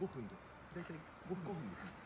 5分で大体5分 ,5 分ですね。